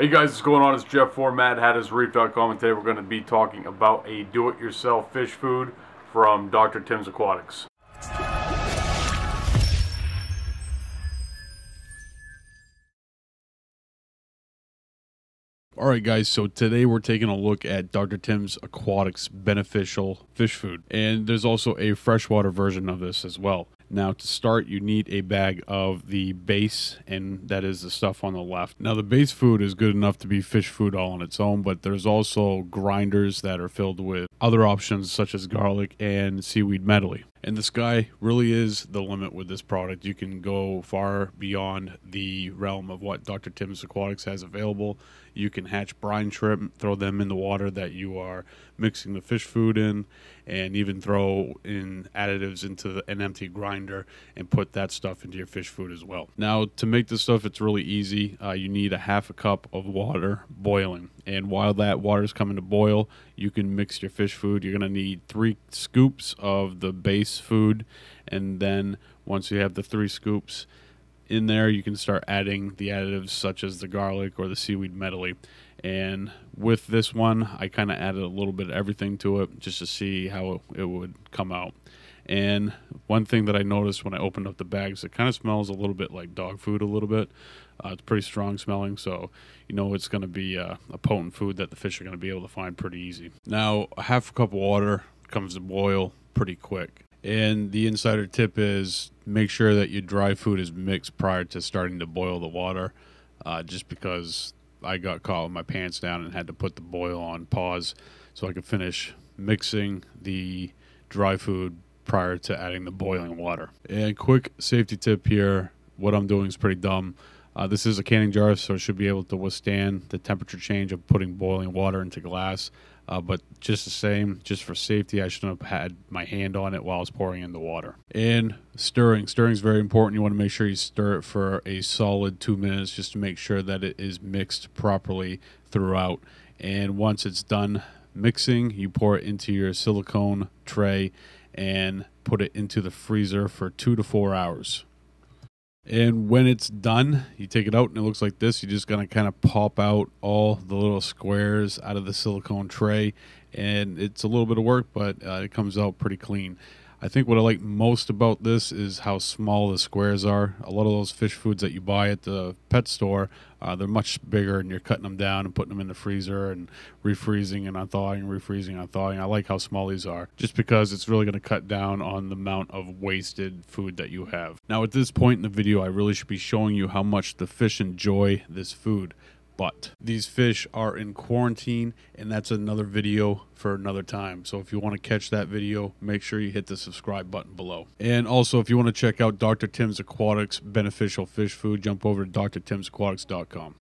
Hey guys, what's going on? It's Jeff for MadHattersReef.com and today we're going to be talking about a do-it-yourself fish food from Dr. Tim's Aquatics. Alright guys, so today we're taking a look at Dr. Tim's Aquatics beneficial fish food. And there's also a freshwater version of this as well. Now to start, you need a bag of the base, and that is the stuff on the left. Now the base food is good enough to be fish food all on its own, but there's also grinders that are filled with other options such as garlic and seaweed medley. And the sky really is the limit with this product. You can go far beyond the realm of what Dr. Tim's Aquatics has available. You can hatch brine shrimp, throw them in the water that you are mixing the fish food in, and even throw in additives into the, an empty grinder and put that stuff into your fish food as well. Now, to make this stuff, it's really easy. Uh, you need a half a cup of water boiling. And while that water is coming to boil, you can mix your fish food. You're going to need three scoops of the base food. And then once you have the three scoops in there, you can start adding the additives such as the garlic or the seaweed medley. And with this one, I kind of added a little bit of everything to it just to see how it, would come out. And one thing that I noticed when I opened up the bags, it kind of smells a little bit like dog food, a little bit. Uh, it's pretty strong smelling, so you know it's going to be a, a, potent food that the fish are going to be able to find pretty easy. Now, a half a cup of water comes to boil pretty quick. And the insider tip is make sure that your dry food is mixed prior to starting to boil the water, uh, just because I got caught with my pants down and had to put the boil on pause so I could finish mixing the dry food prior to adding the boiling water. And quick safety tip here what I'm doing is pretty dumb. Uh, this is a canning jar, so it should be able to withstand the temperature change of putting boiling water into glass. Uh, but just the same, just for safety, I shouldn't have had my hand on it while I was pouring in the water. And stirring. Stirring is very important. You want to make sure you stir it for a solid two minutes just to make sure that it is mixed properly throughout. And once it's done mixing, you pour it into your silicone tray and put it into the freezer for two to four hours. And when it's done, you take it out and it looks like this. You're just going to kind of pop out all the little squares out of the silicone tray. And it's a little bit of work, but uh, it comes out pretty clean. I think what I like most about this is how small the squares are. A lot of those fish foods that you buy at the pet store, uh, they're much bigger, and you're cutting them down and putting them in the freezer and refreezing and unthawing, refreezing, unthawing. I like how small these are, just because it's really going to cut down on the amount of wasted food that you have. Now, at this point in the video, I really should be showing you how much the fish enjoy this food but these fish are in quarantine and that's another video for another time so if you want to catch that video make sure you hit the subscribe button below and also if you want to check out dr tim's aquatics beneficial fish food jump over to drtimsaquatics.com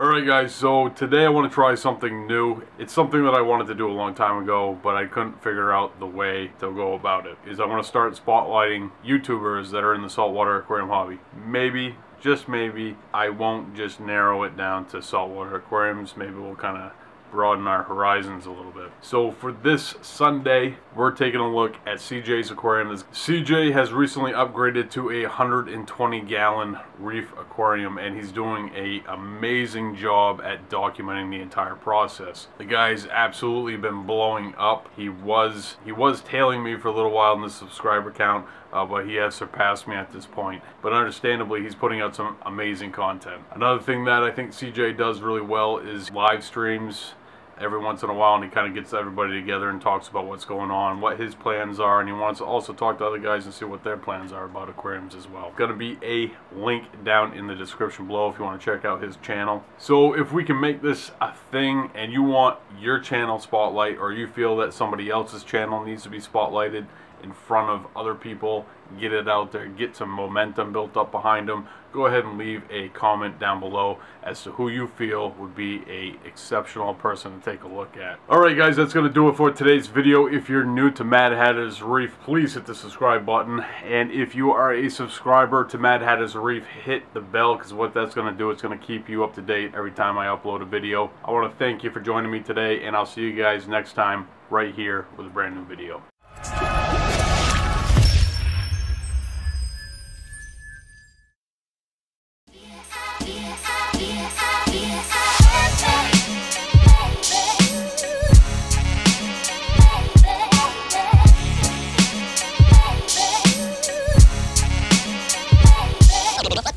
Alright guys, so today I want to try something new. It's something that I wanted to do a long time ago, but I couldn't figure out the way to go about it. Is I want to start spotlighting YouTubers that are in the saltwater aquarium hobby. Maybe just maybe I won't just narrow it down to saltwater aquariums. Maybe we'll kind of broaden our horizons a little bit. So for this Sunday, we're taking a look at CJ's aquarium. CJ has recently upgraded to a 120 gallon reef aquarium and he's doing a amazing job at documenting the entire process. The guy's absolutely been blowing up. He was he was tailing me for a little while in the subscriber count, uh, but he has surpassed me at this point. But understandably, he's putting out some amazing content. Another thing that I think CJ does really well is live streams every once in a while and he kind of gets everybody together and talks about what's going on, what his plans are, and he wants to also talk to other guys and see what their plans are about aquariums as well. Going to be a link down in the description below if you want to check out his channel. So if we can make this a thing and you want your channel spotlight or you feel that somebody else's channel needs to be spotlighted, in front of other people, get it out there, get some momentum built up behind them, go ahead and leave a comment down below as to who you feel would be a exceptional person to take a look at. Alright guys, that's going to do it for today's video. If you're new to Mad Hatters Reef, please hit the subscribe button. And if you are a subscriber to Mad Hatters Reef, hit the bell because what that's going to do, it's going to keep you up to date every time I upload a video. I want to thank you for joining me today and I'll see you guys next time right here with a brand new video.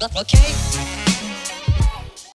Okay.